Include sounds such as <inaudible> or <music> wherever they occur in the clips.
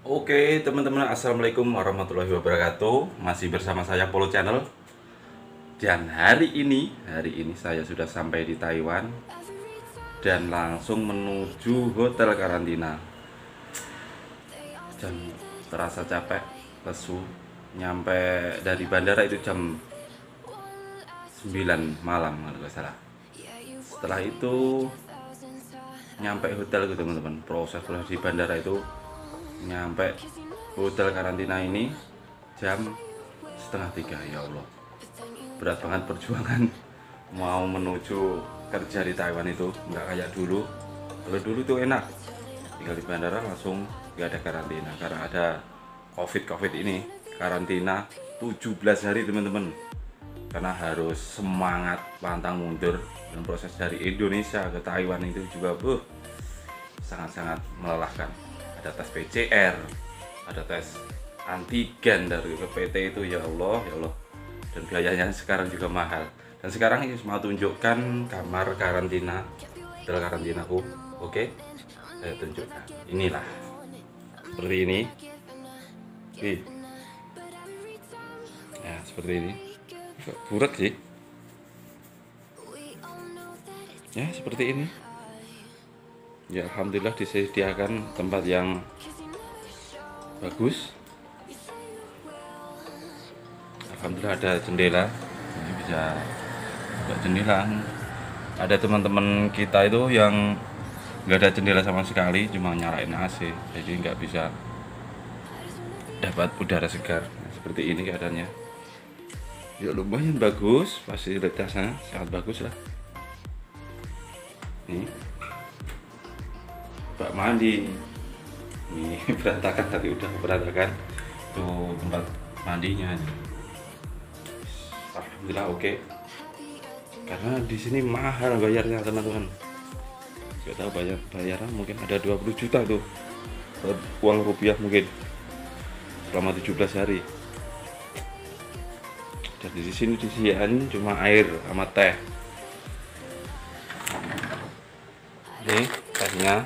Oke teman-teman Assalamualaikum warahmatullahi wabarakatuh. Masih bersama saya Polo Channel. Dan hari ini Hari ini saya sudah sampai di Taiwan Dan langsung menuju hotel karantina. Dan terasa capek Lesu Nyampe dari bandara itu jam 9 malam kalau nggak salah. Setelah itu Nyampe hotel teman-teman. Proses di bandara itu nyampe hotel karantina ini jam setengah tiga ya Allah. Berat banget perjuangan. <laughs> Mau menuju kerja di Taiwan itu nggak kayak dulu. Kalau dulu tuh enak. Tinggal di bandara langsung nggak ada karantina. Karena ada covid covid ini karantina 17 hari teman-teman. Karena harus semangat pantang mundur dan proses dari Indonesia ke Taiwan itu juga buh sangat-sangat melelahkan ada tes PCR ada tes antigen dari PT itu ya Allah ya Allah. Dan biayanya sekarang juga mahal. Dan sekarang ini mau tunjukkan kamar karantina hotel karantinaku oke? Saya tunjukkan. Inilah. Seperti ini. Wih. ya seperti ini. Burak sih? Ya seperti ini ya Alhamdulillah disediakan tempat yang bagus. Alhamdulillah ada jendela. Ini bisa buka jendela. Ada teman-teman kita itu yang nggak ada jendela sama sekali cuma nyalain AC jadi nggak bisa dapat udara segar. Nah, seperti ini keadaannya. Ya lumayan bagus. Fasilitasnya sangat bagus lah. Nih bak mandi. Ini <laughs> berantakan tapi udah berantakan. Tuh tempat mandinya. Alhamdulillah oke. Okay. karena di sini mahal bayarnya teman-teman. Nggak tahu bayar bayaran mungkin ada 20 juta tuh. Uang rupiah mungkin. Selama 17 hari. Dan di sini disediakan cuma air sama teh. Ini tehnya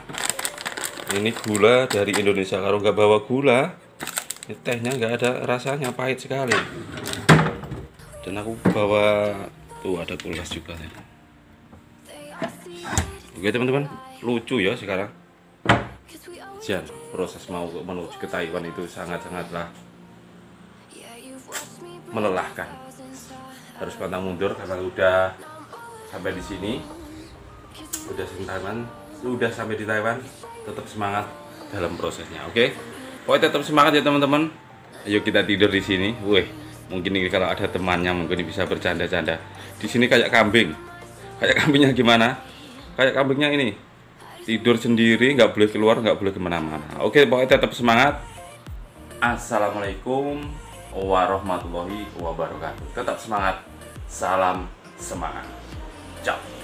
ini gula dari Indonesia. Kalau nggak bawa gula tehnya nggak ada rasanya pahit sekali. Dan aku bawa tuh ada kulkas juga ya. oke teman-teman lucu ya sekarang. Jan proses mau menuju ke Taiwan itu sangat-sangatlah melelahkan. Harus pantang mundur karena udah sampai di sini. Udah Taiwan udah sampai di Taiwan tetap semangat dalam prosesnya oke? Okay? pokoknya tetap semangat ya teman-teman. Ayo kita tidur di sini. Wih mungkin ini kalau ada temannya mungkin bisa bercanda-canda. Di sini kayak kambing. Kayak kambingnya gimana? Kayak kambingnya ini. Tidur sendiri nggak boleh keluar nggak boleh ke mana-mana. Oke pokoknya tetap semangat. Assalamualaikum warahmatullahi wabarakatuh. Tetap semangat. Salam semangat. Ciao